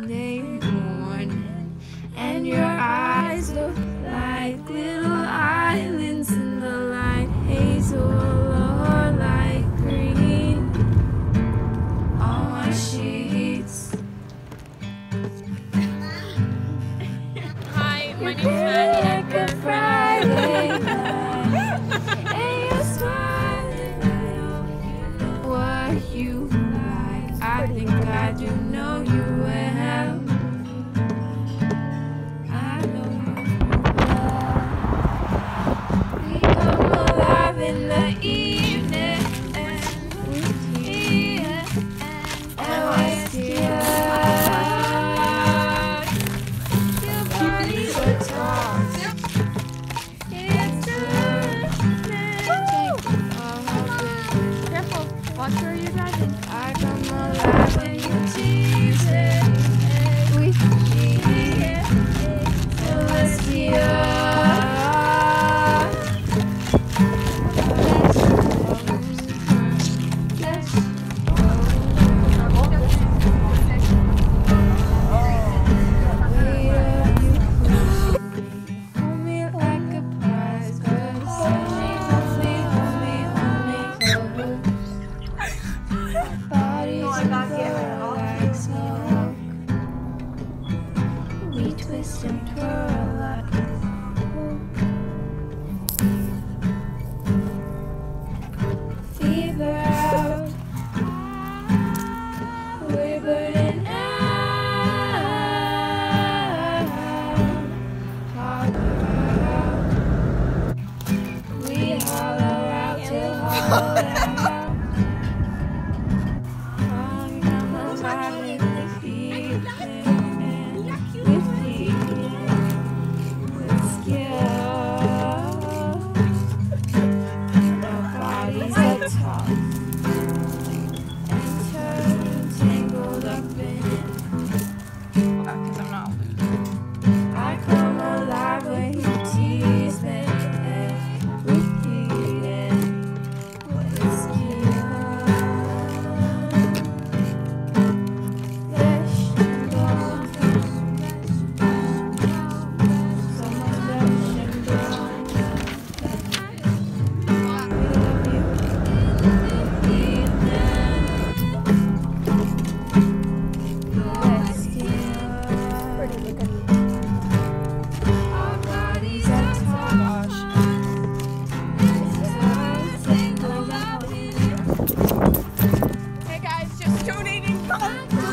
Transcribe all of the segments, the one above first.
Day morning, and your eyes look like little islands in the light hazel or light green. All my sheep. Watch where you're driving. I come alive when you tease it? twist and twirl like a. Fever out, we're burning out. Hollow out, we hollow out till hollow out.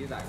Chỉ là.